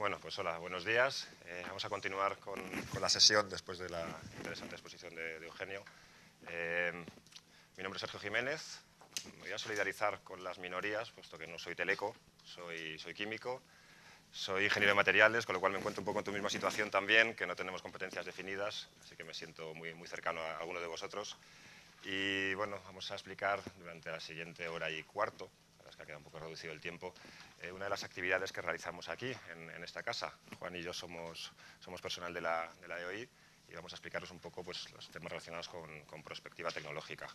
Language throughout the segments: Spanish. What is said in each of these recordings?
Bueno, pues hola, buenos días. Eh, vamos a continuar con, con, la sesión después de la interesante exposición de, de Eugenio. Eh, mi nombre es Sergio Jiménez. Me voy a solidarizar con las minorías, puesto que no soy teleco, soy, soy químico, soy ingeniero de materiales, con lo cual me encuentro un poco en tu misma situación también, que no tenemos competencias definidas, así que me siento muy, muy cercano a alguno de vosotros. Y bueno, vamos a explicar durante la siguiente hora y cuarto que ha quedado un poco reducido el tiempo, eh, una de las actividades que realizamos aquí, en, esta casa. Juan y yo somos, somos personal de la, de la EOI y vamos a explicaros un poco pues, los temas relacionados con, con perspectiva tecnológica.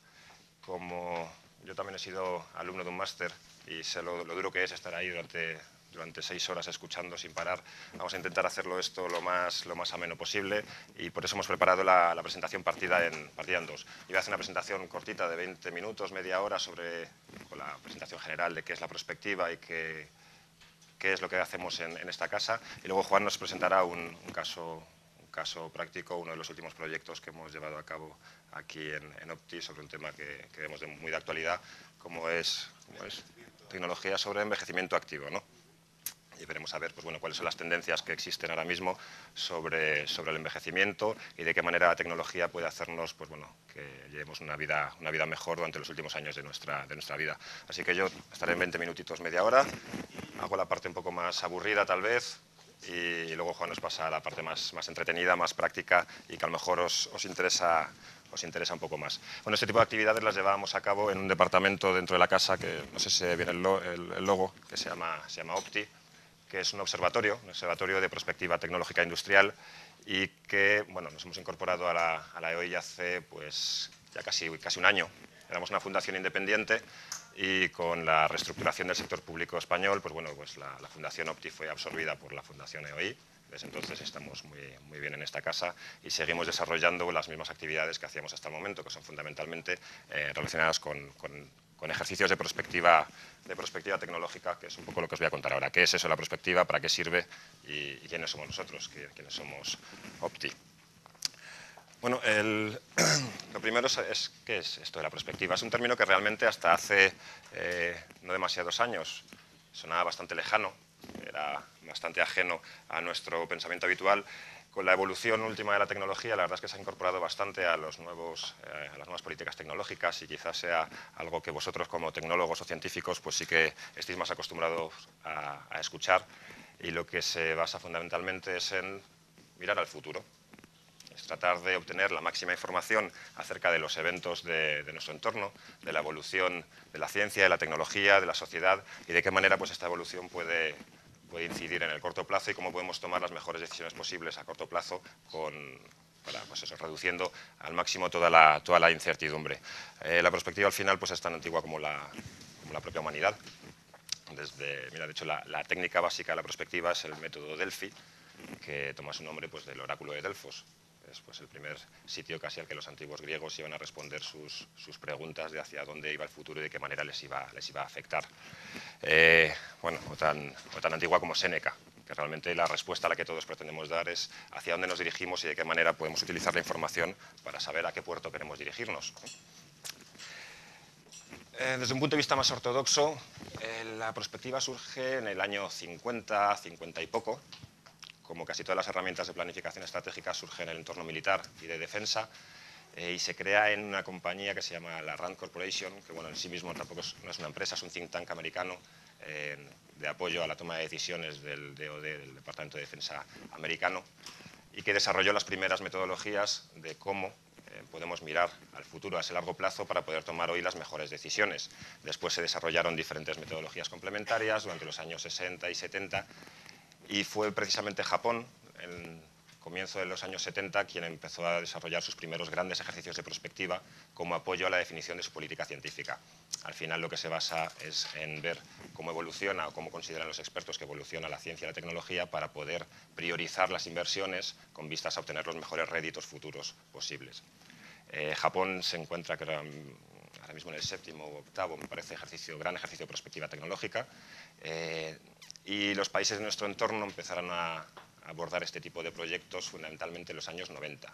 Como yo también he sido alumno de un máster y sé lo, lo duro que es estar ahí durante durante seis horas escuchando sin parar. Vamos a intentar hacerlo esto lo más, lo más ameno posible y por eso hemos preparado la, la presentación partida en, partida en dos. Yo voy a hacer una presentación cortita de 20 minutos, media hora, sobre la presentación general de qué es la perspectiva y qué, qué es lo que hacemos en, en, esta casa. Y luego Juan nos presentará un, un caso caso práctico, uno de los últimos proyectos que hemos llevado a cabo aquí en, en Opti sobre un tema que, que vemos de muy de actualidad, como es, como es tecnología sobre envejecimiento activo. ¿no? Y veremos a ver pues, bueno, cuáles son las tendencias que existen ahora mismo sobre, sobre el envejecimiento y de qué manera la tecnología puede hacernos pues, bueno, que llevemos una vida, una vida mejor durante los últimos años de nuestra, de nuestra vida. Así que yo estaré en 20 minutitos, media hora, hago la parte un poco más aburrida tal vez, y, luego Juan nos pasa a la parte más, más entretenida, más práctica y que a lo mejor os, os interesa os interesa un poco más. Bueno, este tipo de actividades las llevábamos a cabo en un departamento dentro de la casa que no sé si viene el, lo, el, el logo, que se llama, se llama Opti, que es un observatorio, un observatorio de prospectiva tecnológica industrial y que bueno, nos hemos incorporado a la, a la EOI hace pues, ya casi, casi un año. Éramos una fundación independiente y con la reestructuración del sector público español, pues bueno, pues la, la Fundación Opti fue absorbida por la Fundación EOI. Desde entonces estamos muy, muy bien en esta casa y seguimos desarrollando las mismas actividades que hacíamos hasta el momento, que son fundamentalmente eh, relacionadas con, con con ejercicios de perspectiva, de perspectiva tecnológica, que es un poco lo que os voy a contar ahora. ¿Qué es eso la perspectiva? ¿Para qué sirve? ¿Y, quiénes somos nosotros? ¿Quiénes somos Opti? Bueno, el, lo primero es, es, qué es esto de la perspectiva. Es un término que realmente hasta hace eh, no demasiados años sonaba bastante lejano, era bastante ajeno a nuestro pensamiento habitual con la evolución última de la tecnología, la verdad es que se ha incorporado bastante eh, a las nuevas políticas tecnológicas y quizás sea algo que vosotros como tecnólogos o científicos pues sí que estéis más acostumbrados a, a escuchar. Y lo que se basa fundamentalmente es en mirar al futuro, es tratar de obtener la máxima información acerca de los eventos de, de, nuestro entorno, de la evolución de la ciencia, de la tecnología, de la sociedad y de qué manera pues, esta evolución puede, puede incidir en el corto plazo y cómo podemos tomar las mejores decisiones posibles a corto plazo con, pues eso, reduciendo al máximo toda la, toda la incertidumbre. Eh, la perspectiva al final pues, es tan antigua como la, como la propia humanidad. Desde, mira, de hecho, la, la, técnica básica de la perspectiva es el método Delphi, que toma su nombre pues, del oráculo de Delfos es pues, el primer sitio casi al que los antiguos griegos iban a responder sus, sus, preguntas de hacia dónde iba el futuro y de qué manera les iba, les iba a afectar. Eh, bueno, o tan, o tan antigua como Séneca, que realmente la respuesta a la que todos pretendemos dar es hacia dónde nos dirigimos y de qué manera podemos utilizar la información para saber a qué puerto queremos dirigirnos. Eh, desde un punto de vista más ortodoxo, eh, la perspectiva surge en el año 50, 50 y poco, como casi todas las herramientas de planificación estratégica, surge en el entorno militar y de defensa eh, y se crea en una compañía que se llama la RAND Corporation, que bueno, en sí mismo tampoco es, no es una empresa, es un think tank americano eh, de apoyo a la toma de decisiones del DOD, del Departamento de Defensa americano, y que desarrolló las primeras metodologías de cómo eh, podemos mirar al futuro a ese largo plazo para poder tomar hoy las mejores decisiones. Después se desarrollaron diferentes metodologías complementarias durante los años 60 y 70 y fue precisamente Japón, en comienzo de los años 70, quien empezó a desarrollar sus primeros grandes ejercicios de prospectiva como apoyo a la definición de su política científica. Al final lo que se basa es en ver cómo evoluciona o cómo consideran los expertos que evoluciona la ciencia y la tecnología para poder priorizar las inversiones con vistas a obtener los mejores réditos futuros posibles. Eh, Japón se encuentra ahora mismo en el séptimo o octavo, me parece, ejercicio, gran ejercicio de prospectiva tecnológica. Eh, y los países de nuestro entorno empezaron a abordar este tipo de proyectos fundamentalmente en los años 90.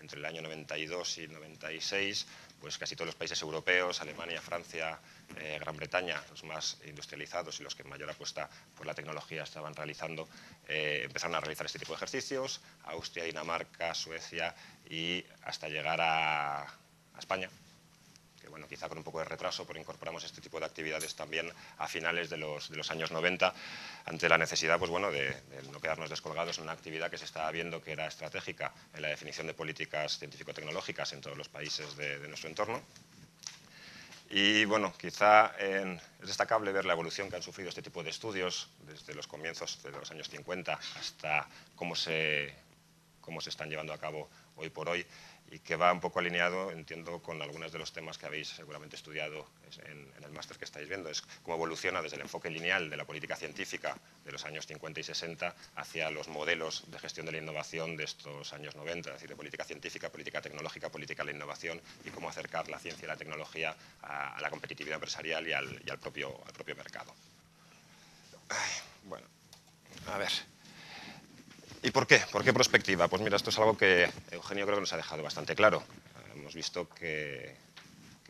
Entre el año 92 y el 96 pues casi todos los países europeos, Alemania, Francia, eh, Gran Bretaña, los más industrializados y los que mayor apuesta por la tecnología estaban realizando, eh, empezaron a realizar este tipo de ejercicios, Austria, Dinamarca, Suecia y hasta llegar a España, bueno, quizá con un poco de retraso, pero incorporamos este tipo de actividades también a finales de los, de los años 90, ante la necesidad pues, bueno, de, no quedarnos descolgados en una actividad que se estaba viendo que era estratégica en la definición de políticas científico-tecnológicas en todos los países de, nuestro entorno. Y bueno, quizá es destacable ver la evolución que han sufrido este tipo de estudios desde los comienzos de los años 50 hasta cómo se, cómo se están llevando a cabo hoy por hoy y que va un poco alineado, entiendo, con algunos de los temas que habéis seguramente estudiado en, el máster que estáis viendo. Es cómo evoluciona desde el enfoque lineal de la política científica de los años 50 y 60 hacia los modelos de gestión de la innovación de estos años 90, es decir, de política científica, política tecnológica, política de la innovación y cómo acercar la ciencia y la tecnología a, la competitividad empresarial y al, propio, al propio mercado. bueno, a ver. ¿Y por qué? ¿Por qué prospectiva? Pues mira, esto es algo que Eugenio creo que nos ha dejado bastante claro. Hemos visto que,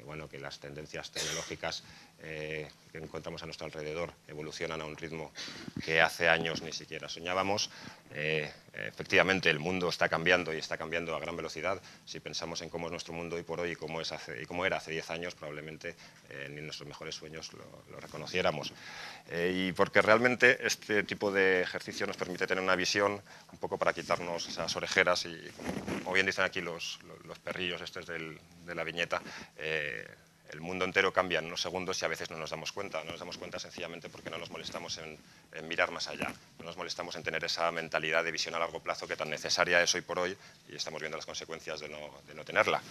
bueno, que las tendencias tecnológicas eh, que encontramos a nuestro alrededor evolucionan a un ritmo que hace años ni siquiera soñábamos. Eh, efectivamente, el mundo está cambiando y está cambiando a gran velocidad. Si pensamos en cómo es nuestro mundo hoy por hoy y cómo, es y cómo era hace 10 años, probablemente eh, ni nuestros mejores sueños lo, reconociéramos. y porque realmente este tipo de ejercicio nos permite tener una visión un poco para quitarnos esas orejeras y, como bien dicen aquí los, perrillos estos de la viñeta, el mundo entero cambia en unos segundos y a veces no nos damos cuenta. No nos damos cuenta sencillamente porque no nos molestamos en, mirar más allá. No nos molestamos en tener esa mentalidad de visión a largo plazo que tan necesaria es hoy por hoy y estamos viendo las consecuencias de no, tenerla.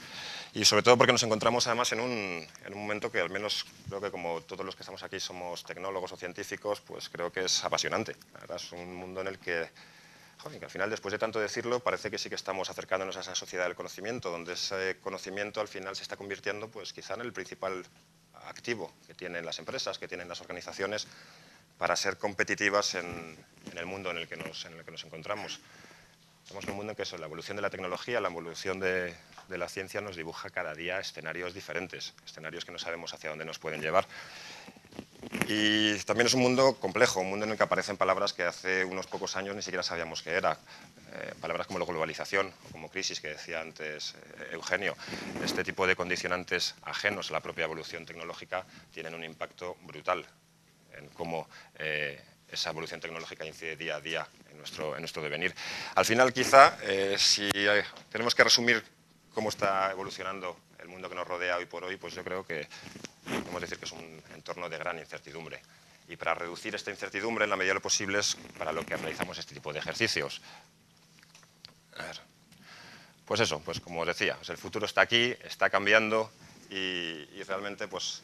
Y sobre todo porque nos encontramos además en un, en un, momento que al menos creo que como todos los que estamos aquí somos tecnólogos o científicos, pues creo que es apasionante. Es un mundo en el que que al final, después de tanto decirlo, parece que sí que estamos acercándonos a esa sociedad del conocimiento, donde ese conocimiento al final se está convirtiendo pues, quizá en el principal activo que tienen las empresas, que tienen las organizaciones para ser competitivas en, el mundo en el, que nos, en el que nos encontramos. Estamos en un mundo en que eso, la evolución de la tecnología, la evolución de la ciencia nos dibuja cada día escenarios diferentes, escenarios que no sabemos hacia dónde nos pueden llevar. Y también es un mundo complejo, un mundo en el que aparecen palabras que hace unos pocos años ni siquiera sabíamos qué era. Eh, palabras como la globalización o como crisis, que decía antes eh, Eugenio. Este tipo de condicionantes ajenos a la propia evolución tecnológica tienen un impacto brutal en cómo eh, esa evolución tecnológica incide día a día en nuestro, en nuestro devenir. Al final, quizá, si tenemos que resumir cómo está evolucionando el mundo que nos rodea hoy por hoy, pues yo creo que podemos decir que es un entorno de gran incertidumbre. Y para reducir esta incertidumbre en la medida de lo posible es para lo que realizamos este tipo de ejercicios. Pues eso, pues como os decía, pues el futuro está aquí, está cambiando y, realmente pues,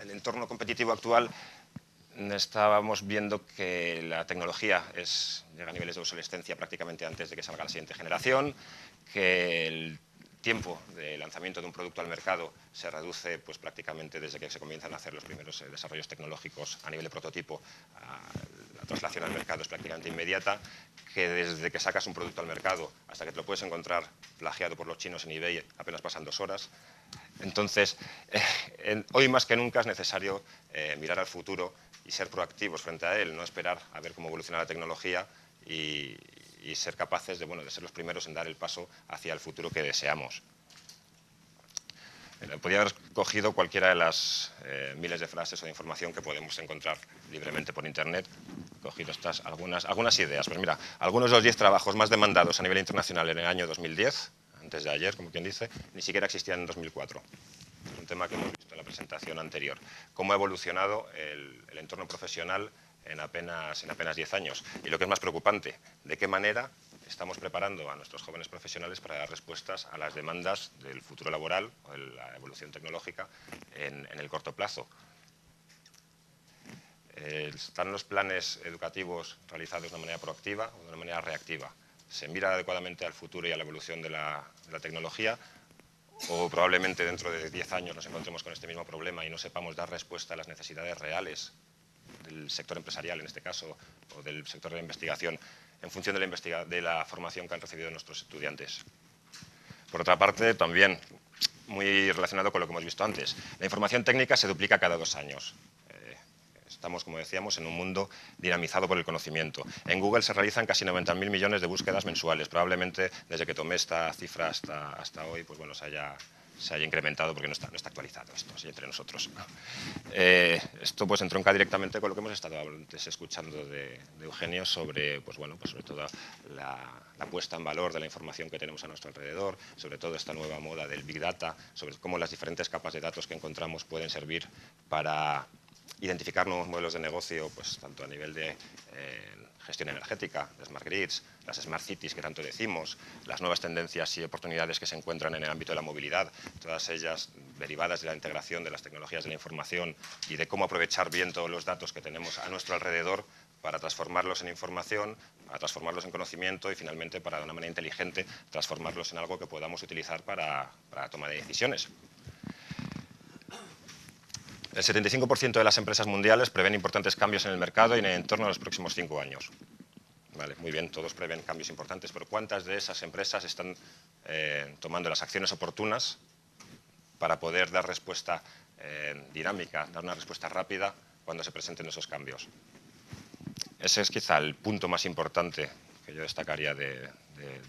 el entorno competitivo actual estábamos viendo que la tecnología es, llega a niveles de obsolescencia prácticamente antes de que salga la siguiente generación, que el tiempo de lanzamiento de un producto al mercado se reduce pues, prácticamente desde que se comienzan a hacer los primeros eh, desarrollos tecnológicos a nivel de prototipo. la traslación al mercado es prácticamente inmediata, que desde que sacas un producto al mercado hasta que te lo puedes encontrar plagiado por los chinos en eBay apenas pasan dos horas. Entonces, eh, hoy más que nunca es necesario eh, mirar al futuro y ser proactivos frente a él, no esperar a ver cómo evoluciona la tecnología y, y ser capaces de, bueno, de ser los primeros en dar el paso hacia el futuro que deseamos. Podría haber cogido cualquiera de las eh, miles de frases o de información que podemos encontrar libremente por Internet. He cogido estas, algunas, algunas ideas. Pues mira, algunos de los 10 trabajos más demandados a nivel internacional en el año 2010, antes de ayer, como quien dice, ni siquiera existían en 2004. Es un tema que hemos visto en la presentación anterior. Cómo ha evolucionado el entorno profesional en apenas, en apenas 10 años. Y lo que es más preocupante, de qué manera estamos preparando a nuestros jóvenes profesionales para dar respuestas a las demandas del futuro laboral o de la evolución tecnológica en, el corto plazo. Eh, están los planes educativos realizados de manera proactiva o de una manera reactiva. Se mira adecuadamente al futuro y a la evolución de la, de la tecnología o probablemente dentro de 10 años nos encontremos con este mismo problema y no sepamos dar respuesta a las necesidades reales del sector empresarial en este caso, o del sector de la investigación, en función de la, la formación que han recibido nuestros estudiantes. Por otra parte, también muy relacionado con lo que hemos visto antes. La información técnica se duplica cada dos años. Eh, estamos, como decíamos, en un mundo dinamizado por el conocimiento. En Google se realizan casi 90.000 millones de búsquedas mensuales. Probablemente desde que tomé esta cifra hasta, hasta hoy, pues bueno, se haya se haya incrementado porque no está, no está actualizado esto, así entre nosotros. Eh, esto pues entronca directamente con lo que hemos estado antes escuchando de, Eugenio sobre, pues bueno, pues sobre todo la, puesta en valor de la información que tenemos a nuestro alrededor, sobre todo esta nueva moda del Big Data, sobre cómo las diferentes capas de datos que encontramos pueden servir para identificar nuevos modelos de negocio, pues tanto a nivel de eh, gestión energética, smart grids, las smart cities que tanto decimos, las nuevas tendencias y oportunidades que se encuentran en el ámbito de la movilidad, todas ellas derivadas de la integración de las tecnologías de la información y de cómo aprovechar bien todos los datos que tenemos a nuestro alrededor para transformarlos en información, para transformarlos en conocimiento y finalmente para de una manera inteligente transformarlos en algo que podamos utilizar para, para toma de decisiones. El 75% de las empresas mundiales prevén importantes cambios en el mercado y en el entorno de los próximos cinco años. Vale, muy bien, todos prevén cambios importantes, pero ¿cuántas de esas empresas están eh, tomando las acciones oportunas para poder dar respuesta eh, dinámica, dar una respuesta rápida cuando se presenten esos cambios? Ese es quizá el punto más importante que yo destacaría de,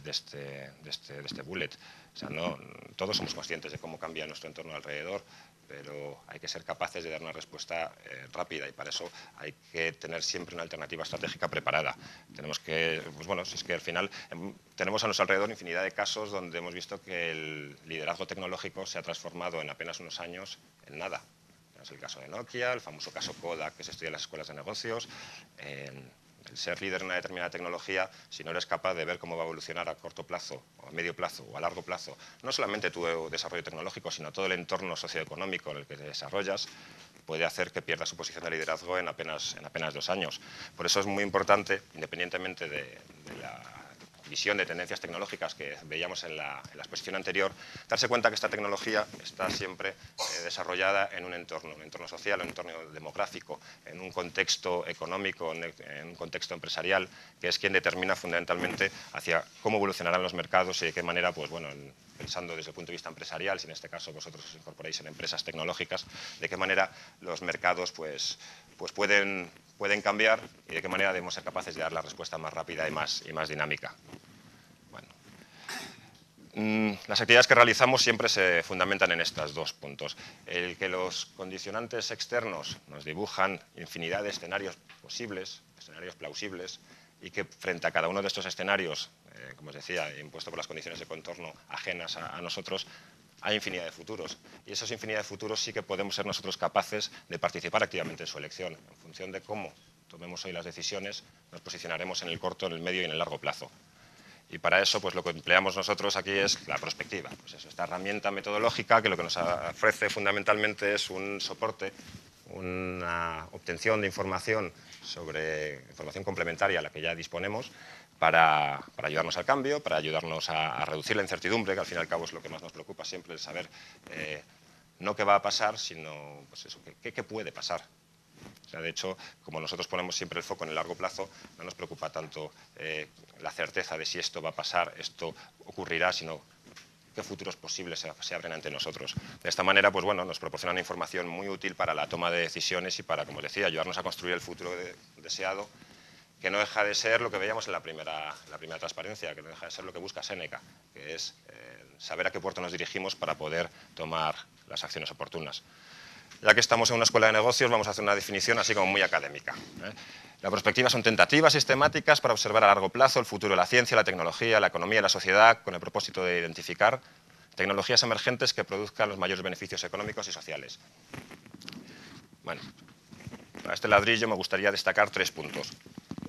este, este, de este, bullet. O sea, no, todos somos conscientes de cómo cambia nuestro entorno alrededor, pero hay que ser capaces de dar una respuesta eh, rápida y para eso hay que tener siempre una alternativa estratégica preparada. Tenemos que, pues bueno, si es que al final em, tenemos a nuestro alrededor infinidad de casos donde hemos visto que el liderazgo tecnológico se ha transformado en apenas unos años en nada. Es el caso de Nokia, el famoso caso Kodak que se estudia en las escuelas de negocios, ser líder en una determinada tecnología, si no eres capaz de ver cómo va a evolucionar a corto plazo, o a medio plazo, o a largo plazo, no solamente tu desarrollo tecnológico, sino todo el entorno socioeconómico en el que te desarrollas, puede hacer que pierdas su posición de liderazgo en apenas, en apenas dos años. Por eso es muy importante, independientemente de la visión de tendencias tecnológicas que veíamos en la, exposición anterior, darse cuenta que esta tecnología está siempre eh, desarrollada en un entorno, un entorno social, un entorno demográfico, en un contexto económico, en un contexto empresarial, que es quien determina fundamentalmente hacia cómo evolucionarán los mercados y de qué manera, pues bueno, pensando desde el punto de vista empresarial, si en este caso vosotros os incorporáis en empresas tecnológicas, de qué manera los mercados pues, pues pueden pueden cambiar y de qué manera debemos ser capaces de dar la respuesta más rápida y más, y más dinámica. Bueno. Mm, las actividades que realizamos siempre se fundamentan en estos dos puntos. El que los condicionantes externos nos dibujan infinidad de escenarios posibles, escenarios plausibles, y que frente a cada uno de estos escenarios, eh, como os decía, impuesto por las condiciones de contorno ajenas a nosotros, hay infinidad de futuros. Y esos infinidad de futuros sí que podemos ser nosotros capaces de participar activamente en su elección. En función de cómo tomemos hoy las decisiones, nos posicionaremos en el corto, en el medio y en el largo plazo. Y para eso, pues lo que empleamos nosotros aquí es la prospectiva. Pues esta herramienta metodológica que lo que nos ofrece fundamentalmente es un soporte, una obtención de información sobre información complementaria a la que ya disponemos, para, ayudarnos al cambio, para ayudarnos a, reducir la incertidumbre, que al fin y al cabo es lo que más nos preocupa siempre, el saber eh, no qué va a pasar, sino pues eso, qué, puede pasar. de hecho, como nosotros ponemos siempre el foco en el largo plazo, no nos preocupa tanto eh, la certeza de si esto va a pasar, esto ocurrirá, sino qué futuros posibles se, abren ante nosotros. De esta manera, pues bueno, nos proporcionan información muy útil para la toma de decisiones y para, como decía, ayudarnos a construir el futuro deseado que no deja de ser lo que veíamos en la primera, la primera transparencia, que no deja de ser lo que busca Seneca, que es eh, saber a qué puerto nos dirigimos para poder tomar las acciones oportunas. Ya que estamos en una escuela de negocios, vamos a hacer una definición así como muy académica. ¿eh? Las perspectivas son tentativas sistemáticas para observar a largo plazo el futuro de la ciencia, la tecnología, la economía y la sociedad con el propósito de identificar tecnologías emergentes que produzcan los mayores beneficios económicos y sociales. Bueno, para este ladrillo me gustaría destacar tres puntos.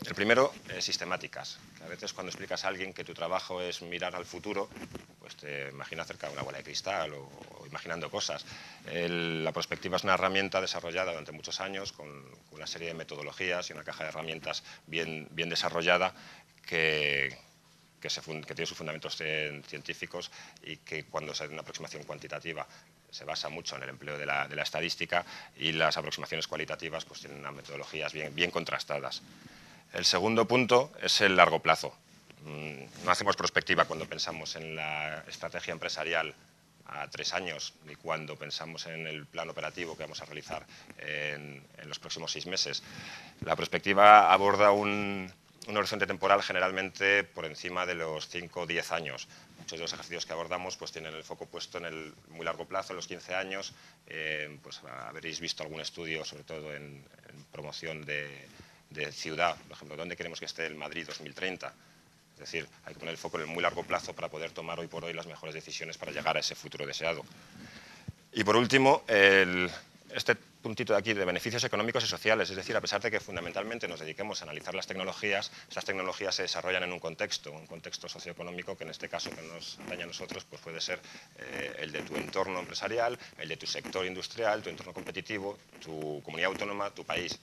El primero, eh, sistemáticas. a veces cuando explicas a alguien que tu trabajo es mirar al futuro, pues te imaginas cerca de una bola de cristal o, imaginando cosas. la perspectiva es una herramienta desarrollada durante muchos años con, una serie de metodologías y una caja de herramientas bien, bien desarrollada que, que, tiene sus fundamentos científicos y que cuando se hace una aproximación cuantitativa se basa mucho en el empleo de la, de la estadística y las aproximaciones cualitativas pues tienen unas metodologías bien, bien contrastadas. El segundo punto es el largo plazo. Mm, no hacemos prospectiva cuando pensamos en la estrategia empresarial a tres años, ni cuando pensamos en el plan operativo que vamos a realizar en, los próximos seis meses. La perspectiva aborda un, horizonte temporal generalmente por encima de los 5 o 10 años. Muchos de los ejercicios que abordamos pues, tienen el foco puesto en el muy largo plazo, en los 15 años. Eh, pues, habréis visto algún estudio, sobre todo en, promoción de, de ciudad, por ejemplo, ¿dónde queremos que esté el Madrid 2030? Es decir, hay que poner el foco en el muy largo plazo para poder tomar hoy por hoy las mejores decisiones para llegar a ese futuro deseado. Y por último, este puntito de aquí de beneficios económicos y sociales, es decir, a pesar de que fundamentalmente nos dediquemos a analizar las tecnologías, esas tecnologías se desarrollan en un contexto, un contexto socioeconómico que en este caso que nos daña a nosotros pues puede ser eh, el de tu entorno empresarial, el de tu sector industrial, tu entorno competitivo, tu comunidad autónoma, tu país.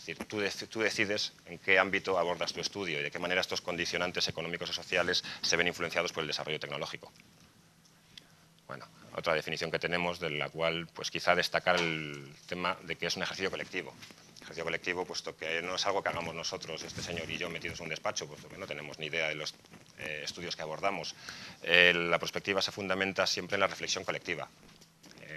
Es decir, tú, decides en qué ámbito abordas tu estudio y de qué manera estos condicionantes económicos y sociales se ven influenciados por el desarrollo tecnológico. Bueno, otra definición que tenemos de la cual pues quizá destacar el tema de que es un ejercicio colectivo. Ejercicio colectivo, puesto que no es algo que hagamos nosotros, este señor y yo, metidos en un despacho, puesto que no tenemos ni idea de los eh, estudios que abordamos. Eh, la perspectiva se fundamenta siempre en la reflexión colectiva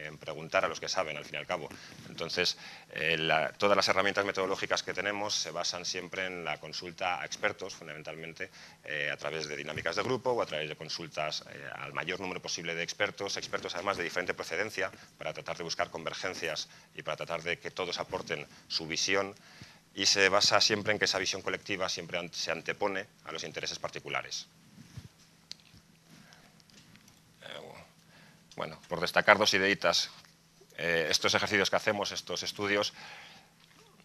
en preguntar a los que saben, al fin y al cabo. Entonces, eh, todas las herramientas metodológicas que tenemos se basan siempre en la consulta a expertos, fundamentalmente, eh, a través de dinámicas de grupo o a través de consultas eh, al mayor número posible de expertos, expertos además de diferente procedencia, para tratar de buscar convergencias y para tratar de que todos aporten su visión y se basa siempre en que esa visión colectiva siempre se antepone a los intereses particulares. Bueno, por destacar dos ideitas, eh, estos ejercicios que hacemos, estos estudios,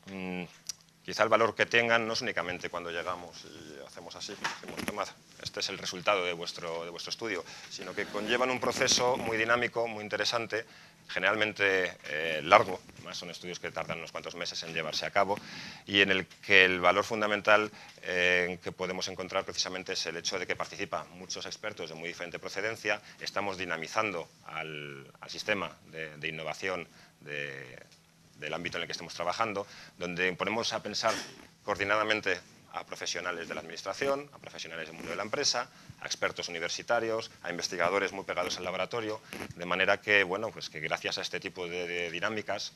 mm, quizá el valor que tengan no es únicamente cuando llegamos y hacemos así, decimos, este es el resultado de vuestro, de vuestro estudio, sino que conllevan un proceso muy dinámico, muy interesante, generalmente eh, largo, más son estudios que tardan unos cuantos meses en llevarse a cabo, y en el que el valor fundamental eh, que podemos encontrar precisamente es el hecho de que participan muchos expertos de muy diferente procedencia, estamos dinamizando al, sistema de, innovación del ámbito en el que estemos trabajando, donde ponemos a pensar coordinadamente a profesionales de la administración, a profesionales del mundo de la empresa, a expertos universitarios, a investigadores muy pegados al laboratorio, de manera que, bueno, pues que gracias a este tipo de, dinámicas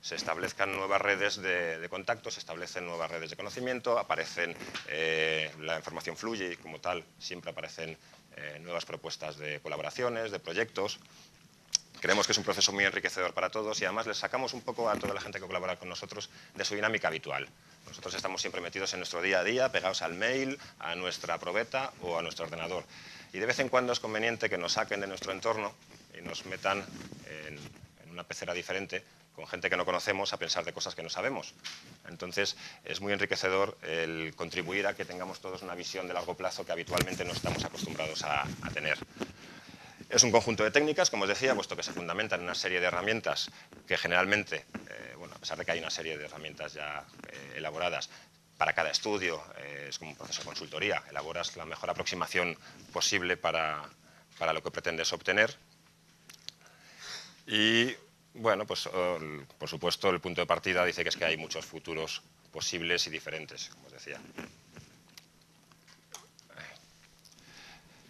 se establezcan nuevas redes de, contacto, se establecen nuevas redes de conocimiento, aparecen, eh, la información fluye y como tal siempre aparecen eh, nuevas propuestas de colaboraciones, de proyectos, Creemos que es un proceso muy enriquecedor para todos y además les sacamos un poco a toda la gente que colabora con nosotros de su dinámica habitual. Nosotros estamos siempre metidos en nuestro día a día, pegados al mail, a nuestra probeta o a nuestro ordenador. Y de vez en cuando es conveniente que nos saquen de nuestro entorno y nos metan en, una pecera diferente con gente que no conocemos a pensar de cosas que no sabemos. Entonces, es muy enriquecedor el contribuir a que tengamos todos una visión de largo plazo que habitualmente no estamos acostumbrados a tener. Es un conjunto de técnicas, como os decía, puesto que se fundamentan en una serie de herramientas que generalmente, eh, bueno, a pesar de que hay una serie de herramientas ya eh, elaboradas, para cada estudio eh, es como un proceso de consultoría, elaboras la mejor aproximación posible para, para lo que pretendes obtener. Y, bueno, pues por supuesto el punto de partida dice que es que hay muchos futuros posibles y diferentes, como os decía.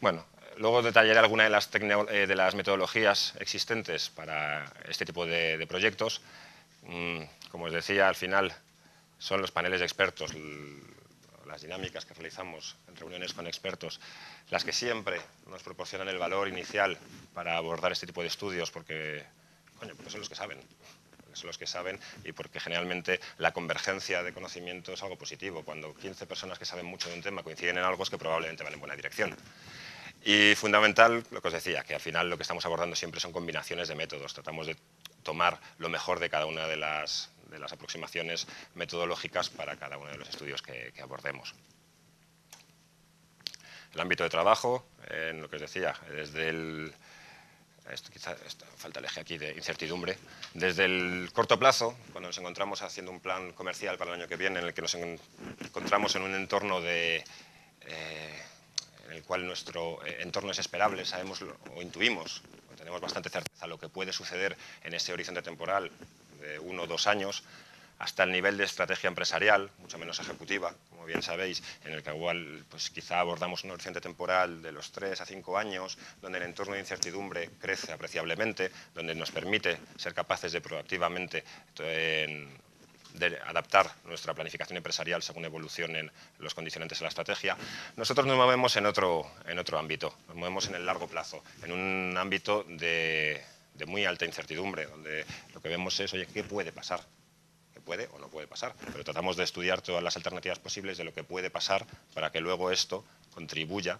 Bueno, Luego detallaré algunas de las, eh, de las metodologías existentes para este tipo de, proyectos. Mm, como os decía, al final son los paneles de expertos, las dinámicas que realizamos en reuniones con expertos, las que siempre nos proporcionan el valor inicial para abordar este tipo de estudios, porque, son los que saben son los que saben y porque generalmente la convergencia de conocimiento es algo positivo. Cuando 15 personas que saben mucho de un tema coinciden en algo es que probablemente van en buena dirección. Y fundamental, lo que os decía, que al final lo que estamos abordando siempre son combinaciones de métodos. Tratamos de tomar lo mejor de cada una de las, de las aproximaciones metodológicas para cada uno de los estudios que, abordemos. El ámbito de trabajo, en lo que os decía, desde el... Esto quizá falta el eje aquí de incertidumbre. Desde el corto plazo, cuando nos encontramos haciendo un plan comercial para el año que viene, en el que nos encontramos en un entorno de... Eh, en el cual nuestro eh, entorno es esperable, sabemos o intuimos, o tenemos bastante certeza lo que puede suceder en ese horizonte temporal de uno o dos años, hasta el nivel de estrategia empresarial, mucho menos ejecutiva, como bien sabéis, en el que igual pues, quizá abordamos un horizonte temporal de los 3 a 5 años, donde el entorno de incertidumbre crece apreciablemente, donde nos permite ser capaces de proactivamente de adaptar nuestra planificación empresarial según evolucionen los condicionantes de la estrategia. Nosotros nos movemos en otro, en otro ámbito, nos movemos en el largo plazo, en un ámbito de, de muy alta incertidumbre, donde lo que vemos es, oye, ¿qué puede pasar? puede o no puede pasar, pero tratamos de estudiar todas las alternativas posibles de lo que puede pasar para que luego esto contribuya,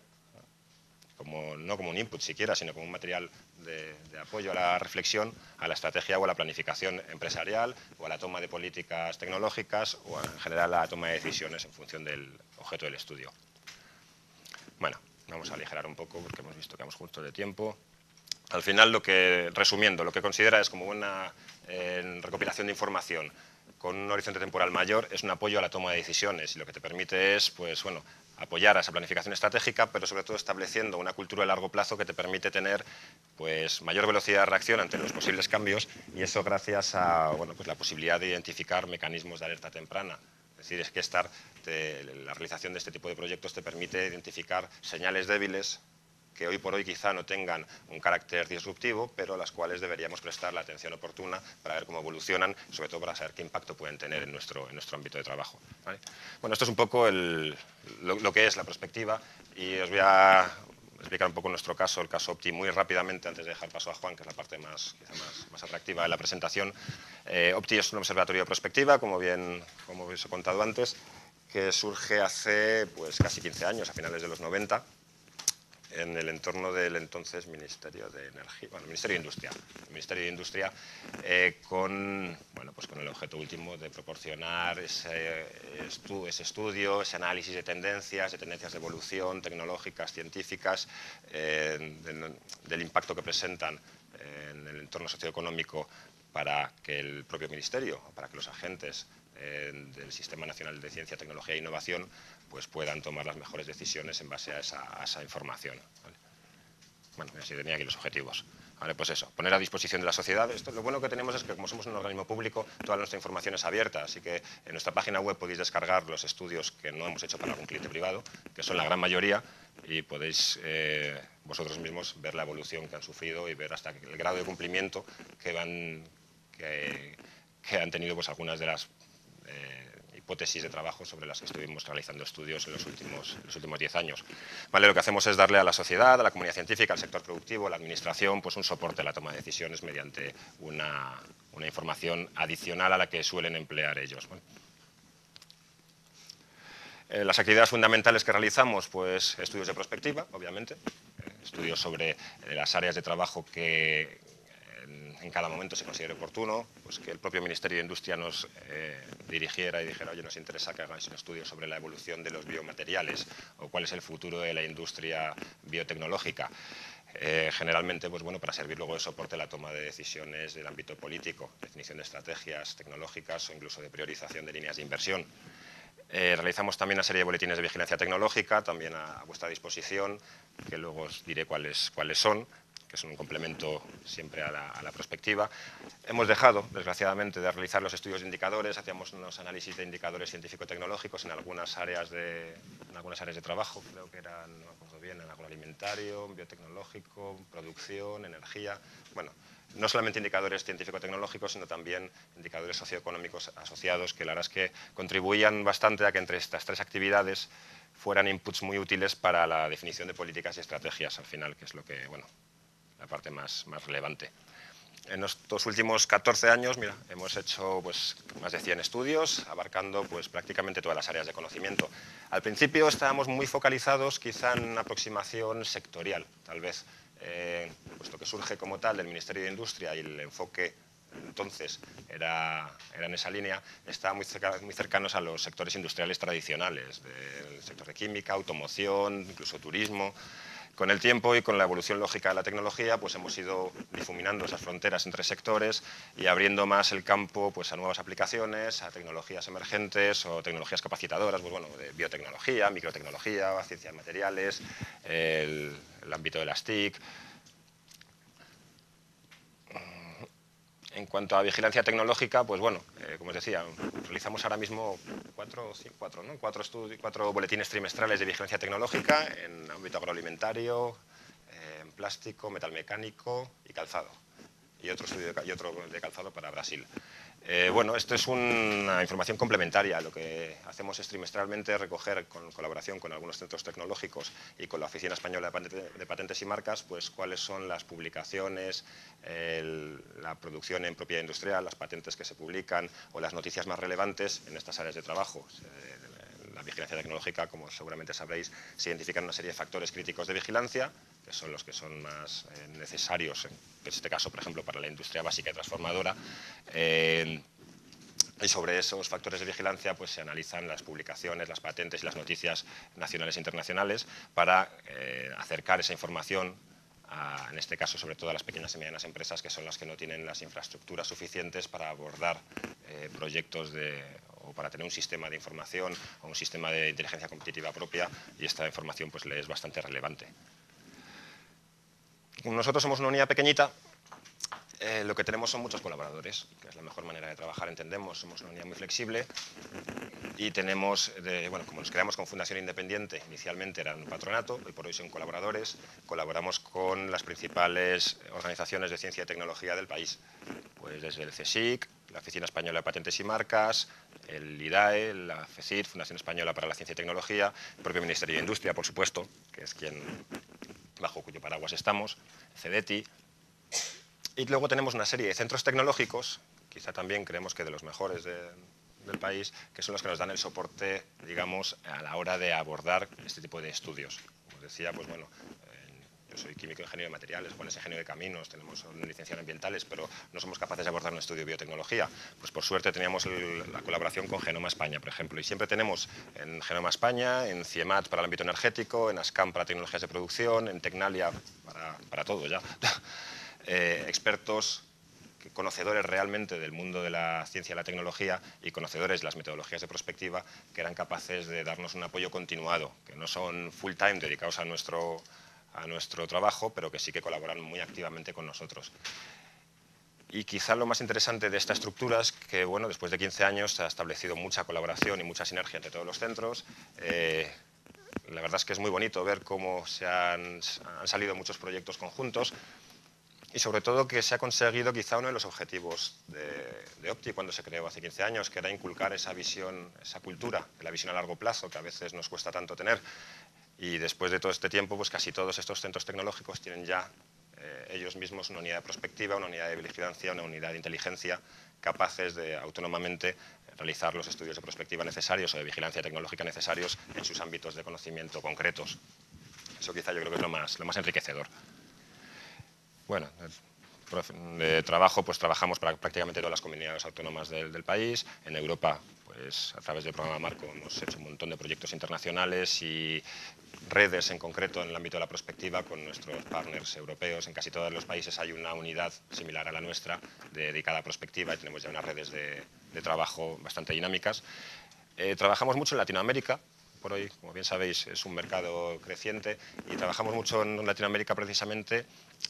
no como un input siquiera, sino como un material de, apoyo a la reflexión, a la estrategia o a la planificación empresarial o a la toma de políticas tecnológicas o en general a la toma de decisiones en función del objeto del estudio. Bueno, vamos a aligerar un poco porque hemos visto que vamos justo de tiempo. Al final, lo que, resumiendo, lo que considera es como una eh, recopilación de información con un horizonte temporal mayor es un apoyo a la toma de decisiones y lo que te permite es pues, bueno, apoyar a esa planificación estratégica, pero sobre todo estableciendo una cultura de largo plazo que te permite tener pues, mayor velocidad de reacción ante los posibles cambios y eso gracias a bueno, pues la posibilidad de identificar mecanismos de alerta temprana. Es decir, es que estar, la realización de este tipo de proyectos te permite identificar señales débiles que hoy por hoy quizá no tengan un carácter disruptivo, pero las cuales deberíamos prestar la atención oportuna para ver cómo evolucionan, sobre todo para saber qué impacto pueden tener en nuestro, en nuestro ámbito de trabajo. Bueno, esto es un poco lo, que es la perspectiva y os voy a explicar un poco nuestro caso, el caso Opti, muy rápidamente antes de dejar paso a Juan, que es la parte más, más, atractiva de la presentación. Eh, Opti es un observatorio de prospectiva, como bien como os he contado antes, que surge hace pues, casi 15 años, a finales de los 90, en el entorno del entonces Ministerio de Energía, bueno, Ministerio de Industria, Ministerio de Industria eh, con, bueno, pues con el objeto último de proporcionar ese, estudio, ese análisis de tendencias, de tendencias de evolución tecnológicas, científicas, eh, del impacto que presentan en el entorno socioeconómico para que el propio Ministerio, para que los agentes eh, del Sistema Nacional de Ciencia, Tecnología e Innovación pues puedan tomar las mejores decisiones en base a esa, información. Bueno, así tenía aquí los objetivos. Vale, pues eso, poner a disposición de la sociedad. Esto, lo bueno que tenemos es que como somos un organismo público, toda nuestra información es abierta, así que en nuestra página web podéis descargar los estudios que no hemos hecho para algún cliente privado, que son la gran mayoría, y podéis eh, vosotros mismos ver la evolución que han sufrido y ver hasta el grado de cumplimiento que, que, han tenido pues, algunas de las eh, hipótesis de trabajo sobre las que estuvimos realizando estudios en los últimos, los últimos 10 años. ¿Vale? Lo que hacemos es darle a la sociedad, a la comunidad científica, al sector productivo, a la administración, pues un soporte a la toma de decisiones mediante una, una información adicional a la que suelen emplear ellos. Eh, las actividades fundamentales que realizamos, pues estudios de prospectiva, obviamente, eh, estudios sobre las áreas de trabajo que, en cada momento se considere oportuno, pues que el propio Ministerio de Industria nos eh, dirigiera y dijera, oye, nos interesa que hagáis un estudio sobre la evolución de los biomateriales o cuál es el futuro de la industria biotecnológica. Eh, generalmente pues bueno, para servir luego de soporte a la toma de decisiones del ámbito político, definición de estrategias tecnológicas o incluso de priorización de líneas de inversión. Eh, realizamos también una serie de boletines de vigilancia tecnológica, también a, vuestra disposición, que luego os diré cuáles, cuáles son que son un complemento siempre a la, prospectiva. Hemos dejado, desgraciadamente, de realizar los estudios de indicadores, hacíamos unos análisis de indicadores científico-tecnológicos en algunas áreas de, en algunas áreas de trabajo, creo que eran, no me acuerdo bien, en agroalimentario, biotecnológico, producción, energía, bueno, no solamente indicadores científico-tecnológicos, sino también indicadores socioeconómicos asociados, que la verdad es que contribuían bastante a que entre estas tres actividades fueran inputs muy útiles para la definición de políticas y estrategias al final, que es lo que, bueno, la parte más, más relevante. En estos últimos 14 años mira, hemos hecho pues, más de 100 estudios, abarcando pues, prácticamente todas las áreas de conocimiento. Al principio estábamos muy focalizados quizá en una aproximación sectorial, tal vez, eh, puesto que surge como tal del Ministerio de Industria y el enfoque entonces era, era en esa línea, estaban muy, muy cercanos a los sectores industriales tradicionales, del sector de química, automoción, incluso turismo. Con el tiempo y con la evolución lógica de la tecnología, pues hemos ido difuminando esas fronteras entre sectores y abriendo más el campo pues, a nuevas aplicaciones, a tecnologías emergentes o tecnologías capacitadoras, pues, bueno, de biotecnología, microtecnología, ciencias materiales, el, ámbito de las TIC, En cuanto a vigilancia tecnológica, pues bueno, eh, como os decía, realizamos ahora mismo cuatro, cuatro, ¿no? cuatro, cuatro boletines trimestrales de vigilancia tecnológica en ámbito agroalimentario, en plástico, metal mecánico y calzado. Y otro, estudio y otro de calzado para Brasil. Eh, bueno, esto es una información complementaria. Lo que hacemos es trimestralmente recoger, con colaboración con algunos centros tecnológicos y con la Oficina Española de Patentes y Marcas, pues cuáles son las publicaciones, la producción en propiedad industrial, las patentes que se publican o las noticias más relevantes en estas áreas de trabajo. La vigilancia tecnológica, como seguramente sabréis, se identifican una serie de factores críticos de vigilancia, que son los que son más eh, necesarios, en este caso, por ejemplo, para la industria básica y transformadora. Eh, y sobre esos factores de vigilancia pues, se analizan las publicaciones, las patentes y las noticias nacionales e internacionales para eh, acercar esa información en este caso sobre todo a las pequeñas y medianas empresas que son las que no tienen las infraestructuras suficientes para abordar proyectos de, para tener un sistema de información o un sistema de inteligencia competitiva propia y esta información pues, le es bastante relevante. Nosotros somos una unidad pequeñita, eh, lo que tenemos son muchos colaboradores, que es la mejor manera de trabajar, entendemos, somos una unidad muy flexible y tenemos, bueno, como nos creamos con Fundación Independiente, inicialmente eran un patronato, hoy por hoy son colaboradores, colaboramos con las principales organizaciones de ciencia y tecnología del país, pues desde el CSIC, la Oficina Española de Patentes y Marcas, el IDAE, la FECIR, Fundación Española para la Ciencia y Tecnología, el propio Ministerio de Industria, por supuesto, que es quien bajo cuyo paraguas estamos, CEDETI. Y luego tenemos una serie de centros tecnológicos, quizá también creemos que de los mejores del país, que son los que nos dan el soporte, digamos, a la hora de abordar este tipo de estudios. Como decía, pues bueno, soy químico ingeniero de materiales, Juan es ingeniero de caminos, tenemos licenciado en ambientales, pero no somos capaces de abordar un estudio de biotecnología. Pues por suerte teníamos la colaboración con Genoma España, por ejemplo, y siempre tenemos en Genoma España, en CIEMAT para el ámbito energético, en ASCAM para tecnologías de producción, en Tecnalia para, para todo ya, eh, expertos conocedores realmente del mundo de la ciencia y la tecnología y conocedores de las metodologías de prospectiva que eran capaces de darnos un apoyo continuado, que no son full time dedicados a nuestro, a nuestro trabajo, pero que sí que colaboran muy activamente con nosotros. Y quizá lo más interesante de esta estructura es que, bueno, después de 15 años se ha establecido mucha colaboración y mucha sinergia entre todos los centros. Eh, la verdad es que es muy bonito ver cómo se han, salido muchos proyectos conjuntos y sobre todo que se ha conseguido quizá uno de los objetivos de, de, Opti cuando se creó hace 15 años, que era inculcar esa visión, esa cultura, la visión a largo plazo que a veces nos cuesta tanto tener y después de todo este tiempo, pues casi todos estos centros tecnológicos tienen ya eh, ellos mismos una unidad de prospectiva, una unidad de vigilancia, una unidad de inteligencia capaces de autónomamente realizar los estudios de prospectiva necesarios o de vigilancia tecnológica necesarios en sus ámbitos de conocimiento concretos. Eso quizá yo creo que es lo más, lo más enriquecedor. Bueno, de trabajo, pues trabajamos para prácticamente todas las comunidades autónomas del, del país. En Europa pues a través del programa Marco hemos hecho un montón de proyectos internacionales y redes en concreto en el ámbito de la prospectiva con nuestros partners europeos. En casi todos los países hay una unidad similar a la nuestra dedicada a prospectiva y tenemos ya unas redes de, trabajo bastante dinámicas. Eh, trabajamos mucho en Latinoamérica, por hoy, como bien sabéis, es un mercado creciente y trabajamos mucho en Latinoamérica precisamente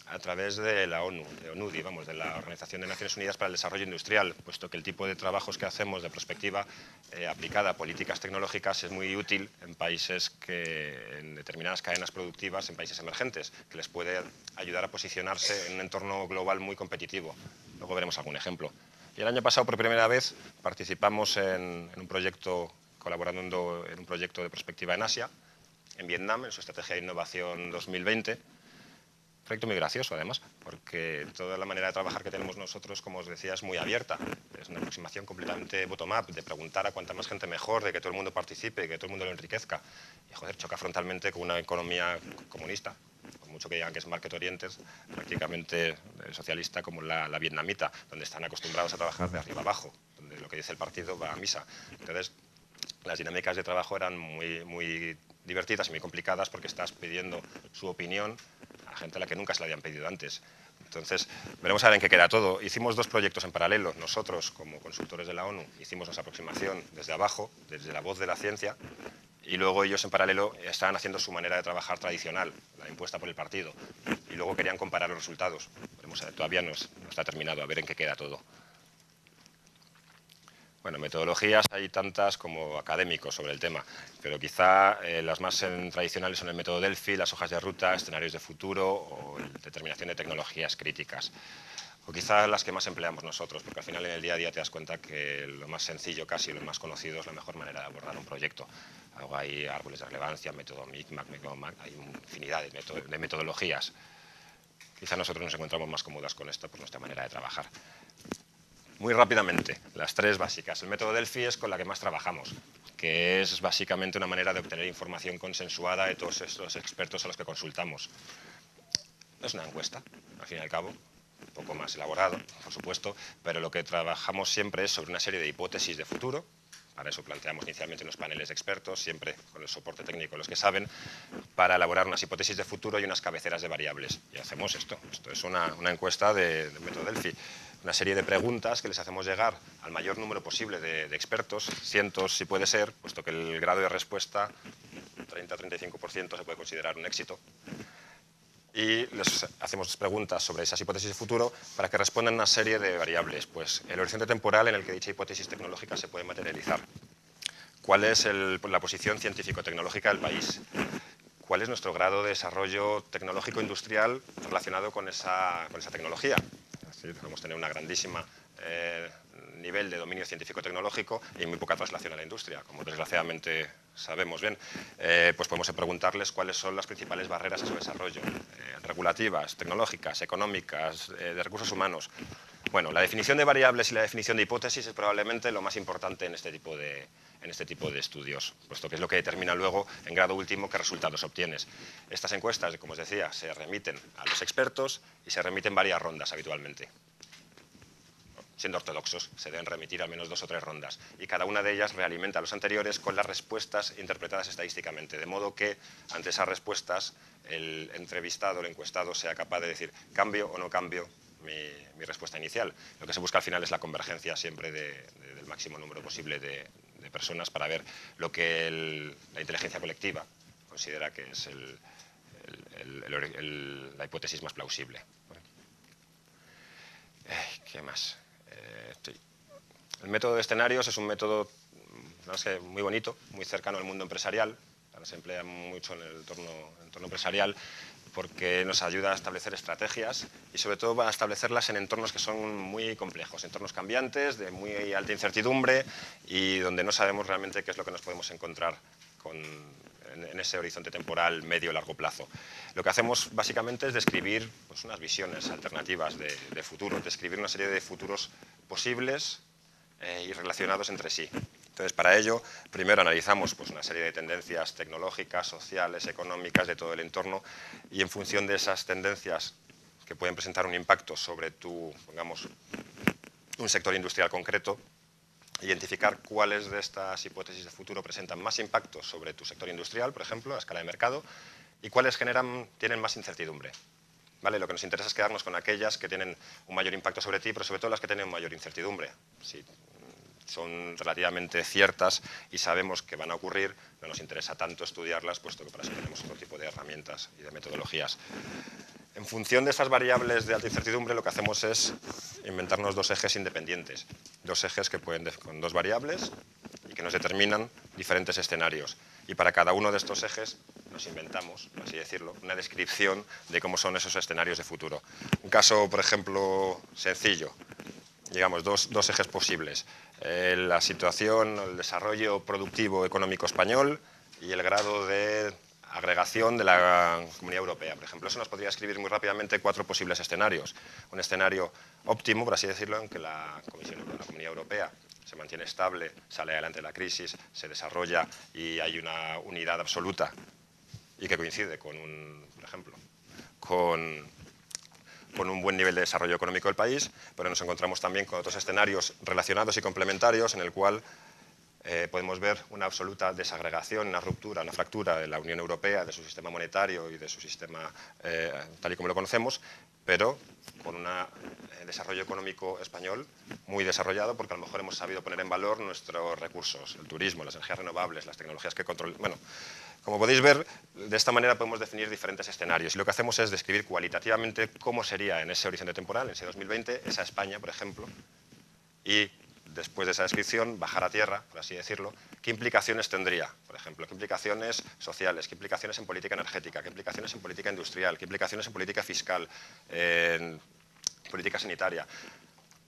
a través de la ONU, de ONUDI, vamos, de la Organización de Naciones Unidas para el Desarrollo Industrial, puesto que el tipo de trabajos que hacemos de prospectiva eh, aplicada a políticas tecnológicas es muy útil en países en determinadas cadenas productivas, en países emergentes, que les puede ayudar a posicionarse en un entorno global muy competitivo. Luego veremos algún ejemplo. Y el año pasado, por primera vez, participamos en un proyecto colaborando en un proyecto de prospectiva en Asia, en Vietnam, en su estrategia de innovación 2020. Proyecto muy gracioso, además, porque toda la manera de trabajar que tenemos nosotros, como os decía, es muy abierta. Es una aproximación completamente bottom-up, de preguntar a cuanta más gente mejor, de que todo el mundo participe, que todo el mundo lo enriquezca. Y, joder, choca frontalmente con una economía comunista, por mucho que digan que es market oriented, prácticamente eh, socialista como la, la vietnamita, donde están acostumbrados a trabajar de arriba abajo, donde lo que dice el partido va a misa. Entonces, las dinámicas de trabajo eran muy, muy divertidas y muy complicadas porque estás pidiendo su opinión a gente a la que nunca se la habían pedido antes. Entonces, veremos a ver en qué queda todo. Hicimos dos proyectos en paralelo. Nosotros, como consultores de la ONU, hicimos nuestra aproximación desde abajo, desde la voz de la ciencia, y luego ellos en paralelo estaban haciendo su manera de trabajar tradicional, la impuesta por el partido, y luego querían comparar los resultados. vamos a ver, todavía no, está terminado, a ver en qué queda todo. Bueno, metodologías hay tantas como académicos sobre el tema, pero quizá eh, las más tradicionales son el método Delphi, las hojas de ruta, escenarios de futuro o determinación de tecnologías críticas. O quizá las que más empleamos nosotros, porque al final en el día a día te das cuenta que lo más sencillo, casi lo más conocido, es la mejor manera de abordar un proyecto. Hay árboles de relevancia, método hay infinidad de, metodologías. Quizá nosotros nos encontramos más cómodas con esto por nuestra manera de trabajar. Muy rápidamente, las tres básicas. El método Delphi es con la que más trabajamos, que es básicamente una manera de obtener información consensuada de todos estos expertos a los que consultamos. Es una encuesta, al fin y al cabo, un poco más elaborado, por supuesto, pero lo que trabajamos siempre es sobre una serie de hipótesis de futuro, para eso planteamos inicialmente unos paneles de expertos, siempre con el soporte técnico los que saben, para elaborar unas hipótesis de futuro y unas cabeceras de variables. Y hacemos esto. Esto es una, encuesta de, método Delphi. Una serie de preguntas que les hacemos llegar al mayor número posible de, expertos, cientos si puede ser, puesto que el grado de respuesta, 30-35% se puede considerar un éxito y les hacemos preguntas sobre esas hipótesis de futuro para que respondan a una serie de variables. Pues el horizonte temporal en el que dicha hipótesis tecnológica se puede materializar. ¿Cuál es la posición científico-tecnológica del país? ¿Cuál es nuestro grado de desarrollo tecnológico-industrial relacionado con esa, con esa tecnología? Decir, podemos tener una grandísima eh, nivel de dominio científico-tecnológico y muy poca traslación a la industria, como desgraciadamente sabemos bien, eh, pues podemos preguntarles cuáles son las principales barreras a su desarrollo, eh, regulativas, tecnológicas, económicas, eh, de recursos humanos. Bueno, la definición de variables y la definición de hipótesis es probablemente lo más importante en este tipo de, en este tipo de estudios, puesto que es lo que determina luego en grado último qué resultados obtienes. Estas encuestas, como os decía, se remiten a los expertos y se remiten varias rondas habitualmente siendo ortodoxos, se deben remitir al menos dos o tres rondas. Y cada una de ellas realimenta a los anteriores con las respuestas interpretadas estadísticamente, de modo que ante esas respuestas el entrevistado, el encuestado, sea capaz de decir cambio o no cambio mi, respuesta inicial. Lo que se busca al final es la convergencia siempre del máximo número posible de, personas para ver lo que la inteligencia colectiva considera que es la hipótesis más plausible. ¿Qué más? El método de escenarios es un método muy bonito, muy cercano al mundo empresarial, se emplea mucho en el entorno, empresarial porque nos ayuda a establecer estrategias y sobre todo a establecerlas en entornos que son muy complejos, entornos cambiantes, de muy alta incertidumbre y donde no sabemos realmente qué es lo que nos podemos encontrar en, ese horizonte temporal medio-largo plazo. Lo que hacemos básicamente es describir pues, unas visiones alternativas de, de futuro, describir una serie de futuros posibles eh, y relacionados entre sí. Entonces, para ello, primero analizamos pues, una serie de tendencias tecnológicas, sociales, económicas de todo el entorno y en función de esas tendencias que pueden presentar un impacto sobre tu, pongamos, un sector industrial concreto, identificar cuáles de estas hipótesis de futuro presentan más impacto sobre tu sector industrial, por ejemplo, a escala de mercado, y cuáles generan, tienen más incertidumbre. ¿Vale? Lo que nos interesa es quedarnos con aquellas que tienen un mayor impacto sobre ti, pero sobre todo las que tienen mayor incertidumbre. Son relativamente ciertas y sabemos que van a ocurrir, no nos interesa tanto estudiarlas, puesto que para eso tenemos otro tipo de herramientas y de metodologías. En función de estas variables de alta incertidumbre, lo que hacemos es inventarnos dos ejes independientes, dos ejes que pueden con dos variables y que nos determinan diferentes escenarios. Y para cada uno de estos ejes nos inventamos, por así decirlo, una descripción de cómo son esos escenarios de futuro. Un caso, por ejemplo, sencillo, digamos, dos, dos ejes posibles. Eh, la situación, el desarrollo productivo económico español y el grado de agregación de la Comunidad Europea. Por ejemplo, eso nos podría escribir muy rápidamente cuatro posibles escenarios. Un escenario óptimo, por así decirlo, en que la Comisión la Comunidad Europea se mantiene estable, sale adelante de la crisis, se desarrolla y hay una unidad absoluta y que coincide con un, por ejemplo, con con un buen nivel de desarrollo económico del país, pero nos encontramos también con otros escenarios relacionados y complementarios en el cual eh, podemos ver una absoluta desagregación, una ruptura, una fractura de la Unión Europea, de su sistema monetario y de su sistema eh, tal y como lo conocemos, pero con un desarrollo económico español muy desarrollado porque a lo mejor hemos sabido poner en valor nuestros recursos, el turismo, las energías renovables, las tecnologías que controlan... Bueno, como podéis ver, de esta manera podemos definir diferentes escenarios. Y lo que hacemos es describir cualitativamente cómo sería en ese horizonte temporal, en ese 2020, esa España, por ejemplo, y después de esa descripción, bajar a tierra, por así decirlo, qué implicaciones tendría, por ejemplo, qué implicaciones sociales, qué implicaciones en política energética, qué implicaciones en política industrial, qué implicaciones en política fiscal, en política sanitaria.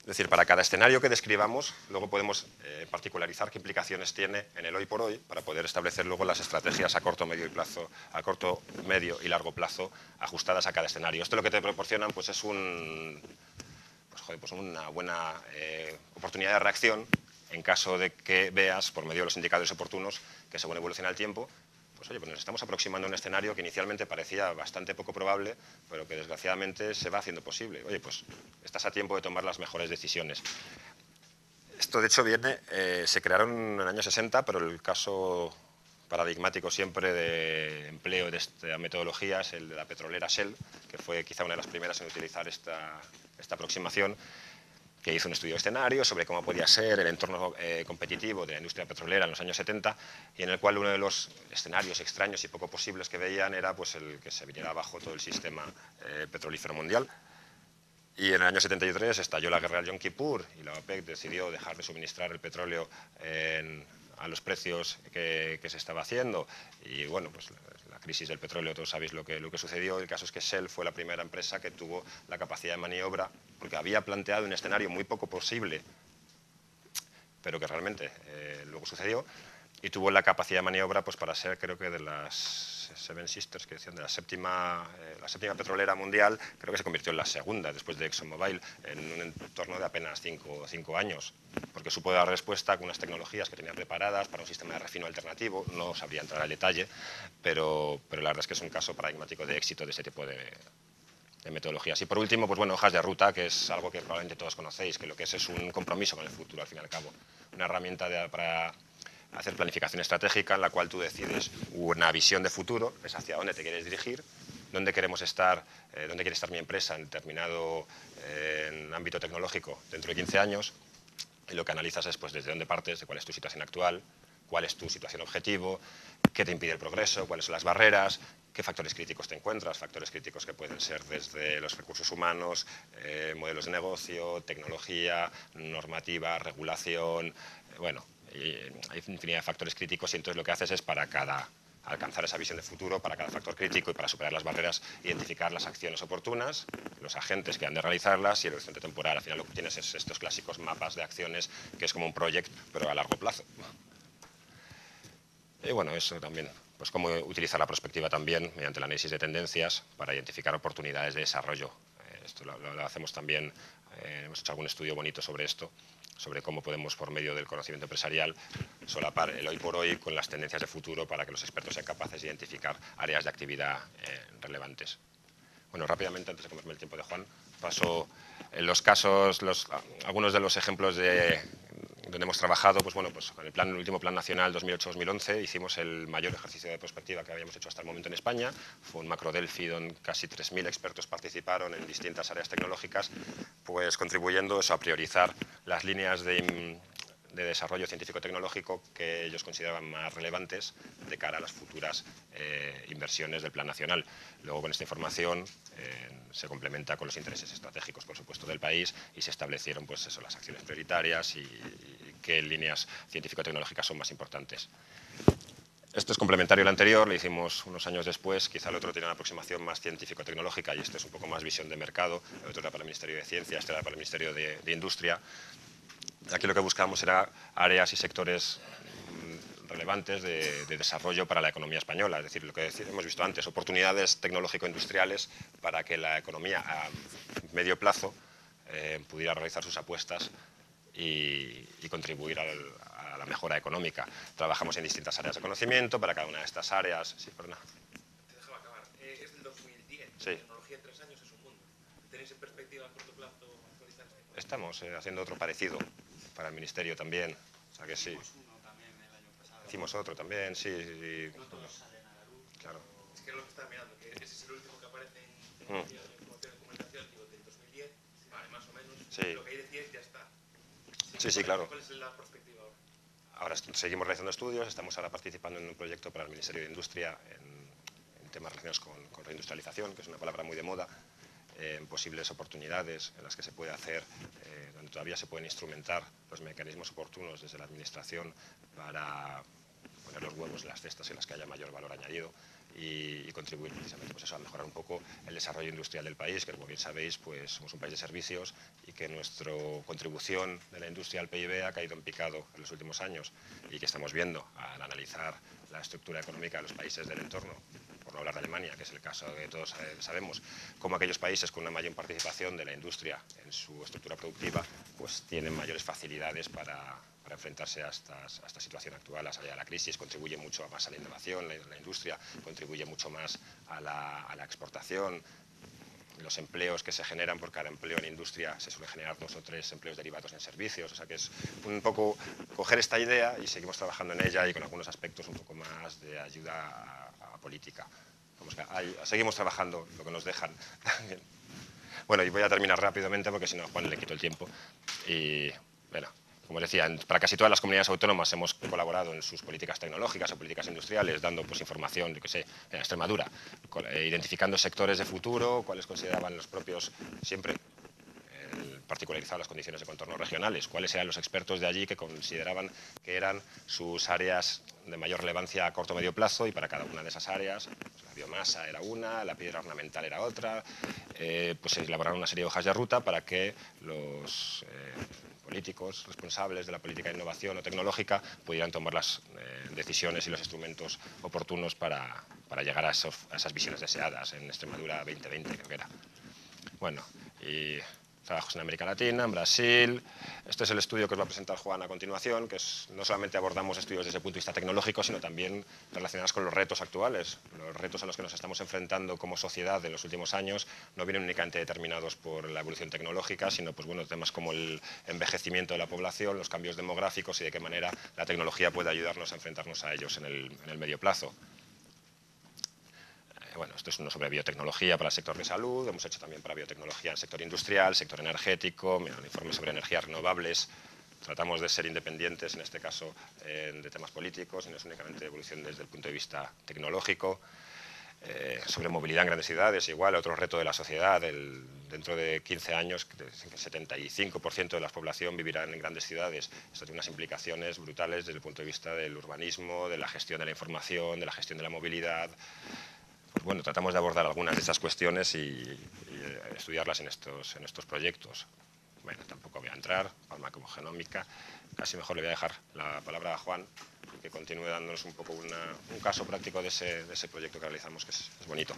Es decir, para cada escenario que describamos, luego podemos eh, particularizar qué implicaciones tiene en el hoy por hoy para poder establecer luego las estrategias a corto, medio y plazo, a corto, medio y largo plazo ajustadas a cada escenario. Esto lo que te proporcionan pues, es pues, pues una buena eh, oportunidad de reacción en caso de que veas, por medio de los indicadores oportunos, que según evoluciona el tiempo, pues oye, pues nos estamos aproximando a un escenario que inicialmente parecía bastante poco probable, pero que desgraciadamente se va haciendo posible. Oye, pues estás a tiempo de tomar las mejores decisiones. Esto, de hecho, viene, eh, se crearon en el año 60, pero el caso paradigmático siempre de empleo de esta metodología es el de la petrolera Shell, que fue quizá una de las primeras en utilizar esta, esta aproximación, que hizo un estudio de escenario sobre cómo podía ser el entorno eh, competitivo de la industria petrolera en los años 70 y en el cual uno de los escenarios extraños y poco posibles que veían era pues, el que se viniera abajo todo el sistema eh, petrolífero mundial. Y en el año 73 estalló la guerra del Yom Kippur y la OPEC decidió dejar de suministrar el petróleo a los precios que, que, se estaba haciendo. Y bueno, pues crisis del petróleo, todos sabéis lo que, lo que sucedió. El caso es que Shell fue la primera empresa que tuvo la capacidad de maniobra, porque había planteado un escenario muy poco posible, pero que realmente eh, luego sucedió, y tuvo la capacidad de maniobra pues, para ser, creo que de las Seven Sisters, que decían de la séptima, eh, la séptima petrolera mundial, creo que se convirtió en la segunda, después de ExxonMobil, en un entorno de apenas cinco, cinco años, porque supo dar respuesta con unas tecnologías que tenía preparadas para un sistema de refino alternativo, no sabría entrar al detalle, pero, pero la verdad es que es un caso paradigmático de éxito de ese tipo de, de metodologías. Y por último, pues bueno, hojas de ruta, que es algo que probablemente todos conocéis, que lo que es es un compromiso con el futuro, al fin y al cabo. Una herramienta de, para hacer planificación estratégica en la cual tú decides una visión de futuro, es hacia dónde te quieres dirigir, dónde queremos estar, eh, dónde quiere estar mi empresa en determinado eh, ámbito tecnológico dentro de 15 años, y lo que analizas es pues, desde dónde partes, de cuál es tu situación actual, cuál es tu situación objetivo, qué te impide el progreso, cuáles son las barreras, qué factores críticos te encuentras, factores críticos que pueden ser desde los recursos humanos, eh, modelos de negocio, tecnología, normativa, regulación, bueno, hay infinidad de factores críticos y entonces lo que haces es para cada alcanzar esa visión de futuro para cada factor crítico y para superar las barreras, identificar las acciones oportunas, los agentes que han de realizarlas y el horizonte temporal. Al final lo que tienes es estos clásicos mapas de acciones que es como un proyecto, pero a largo plazo. Y bueno, eso también, pues cómo utilizar la perspectiva también mediante el análisis de tendencias para identificar oportunidades de desarrollo. Eh, esto lo, hacemos también, eh, hemos hecho algún estudio bonito sobre esto sobre cómo podemos, por medio del conocimiento empresarial, solapar el hoy por hoy con las tendencias de futuro para que los expertos sean capaces de identificar áreas de actividad eh, relevantes. Bueno, rápidamente, antes de comerme el tiempo de Juan, paso en los casos, los, algunos de los ejemplos de, donde hemos trabajado, pues bueno, pues con el, plan, último Plan Nacional 2008-2011 hicimos el mayor ejercicio de perspectiva que habíamos hecho hasta el momento en España. Fue un macro Delphi donde casi 3.000 expertos participaron en distintas áreas tecnológicas, pues contribuyendo eso, a priorizar las líneas de, desarrollo científico-tecnológico que ellos consideraban más relevantes de cara a las futuras eh, inversiones del Plan Nacional. Luego, con esta información, eh, se complementa con los intereses estratégicos, por supuesto, del país y se establecieron pues, eso, las acciones prioritarias y, qué líneas científico-tecnológicas son más importantes. Esto es complementario al anterior, lo hicimos unos años después, quizá el otro tiene una aproximación más científico-tecnológica y este es un poco más visión de mercado, el otro era para el Ministerio de Ciencia, este era para el Ministerio de, de Industria. Aquí lo que buscamos era áreas y sectores relevantes de, desarrollo para la economía española. Es decir, lo que hemos visto antes, oportunidades tecnológico-industriales para que la economía a medio plazo eh, pudiera realizar sus apuestas y, contribuir a la mejora económica. Trabajamos en distintas áreas de conocimiento para cada una de estas áreas. Sí, perdona. Te dejaba acabar. Eh, es del 2010. Sí. La tecnología en tres años es un mundo. ¿Tenéis en perspectiva a corto plazo actualizar Estamos eh, haciendo otro parecido para el Ministerio también. O sea que sí. hicimos otro también, sí, sí. Luz. Claro. Es que es lo que estaba mirando, que ese es el último que aparece en Mm. de documentación, del 2010, vale, más o menos. Sí. Lo que hay de 10 ya está. Sí, sí, ¿cuál- claro. ¿Cuál es la perspectiva ahora? Ahora seguimos realizando estudios, estamos ahora participando en un proyecto para el Ministerio de Industria en, en temas relacionados con, con reindustrialización, que es una palabra muy de moda, en posibles oportunidades en las que se puede hacer, eh, donde todavía se pueden instrumentar los mecanismos oportunos desde la Administración para poner los huevos en las cestas en las que haya mayor valor añadido y, contribuir precisamente pues a mejorar un poco el desarrollo industrial del país, que como bien sabéis pues somos un país de servicios y que nuestra contribución de la industria al PIB ha caído en picado en los últimos años y que estamos viendo al analizar la estructura económica de los países del entorno, no hablar de Alemania, que es el caso que todos sabemos, como aquellos países con una mayor participación de la industria en su estructura productiva, pues tienen mayores facilidades para, enfrentarse a, esta situación actual, a salir de la crisis, contribuye mucho más a la innovación, la, industria contribuye mucho más a la exportación, los empleos que se generan por cada empleo en industria se suele generar dos o tres empleos derivados en servicios, o sea que es un poco coger esta idea y seguimos trabajando en ella y con algunos aspectos un poco más de ayuda a, política. Vamos, seguimos trabajando lo que nos dejan. Bueno, y voy a terminar rápidamente porque si no Juan le quito el tiempo. Y bueno, como decía, para casi todas las comunidades autónomas hemos colaborado en sus políticas tecnológicas o políticas industriales, dando pues, información, yo que sé, en Extremadura, eh, identificando sectores de futuro, cuáles consideraban los propios, siempre particularizado las condiciones de contorno regionales, cuáles eran los expertos de allí que consideraban que eran sus áreas de mayor relevancia a corto o medio plazo y para cada una de esas áreas, pues, la biomasa era una, la piedra ornamental era otra, eh, pues se elaboraron una serie de hojas de ruta para que los eh, políticos responsables de la política de innovación o tecnológica pudieran tomar las eh, decisiones y los instrumentos oportunos para, para llegar a, esos- a esas visiones deseadas en Extremadura 2020, creo que era. Bueno, y trabajos en América Latina, en Brasil. Este es el estudio que os va a presentar Juan a continuación, que es, no solamente abordamos estudios desde el punto de vista tecnológico, sino también relacionados con los retos actuales. Los retos a los que nos estamos enfrentando como sociedad en los últimos años no vienen únicamente determinados por la evolución tecnológica, sino pues, bueno, temas como el envejecimiento de la población, los cambios demográficos y de qué manera la tecnología puede ayudarnos a enfrentarnos a ellos en el, en el medio plazo. Bueno, esto es uno sobre biotecnología para el sector de salud, hemos hecho también para biotecnología el sector industrial, sector energético, mira, un informe sobre energías renovables. Tratamos de ser independientes, en este caso, eh, de temas políticos, no es únicamente evolución desde el punto de vista tecnológico. Eh, sobre movilidad en grandes ciudades, igual, otro reto de la sociedad. el- dentro de 15 años, el 75% de la población vivirán en grandes ciudades. Esto tiene unas implicaciones brutales desde el punto de vista del urbanismo, de la gestión de la información, de la gestión de la movilidad. Pues bueno, tratamos de abordar algunas de estas cuestiones y, eh, estudiarlas en estos, en estos proyectos. Bueno, tampoco voy a entrar, farmacogenómica. Casi mejor le voy a dejar la palabra a Juan, que continúe dándonos un poco un caso práctico de ese, de ese proyecto que realizamos, que es bonito.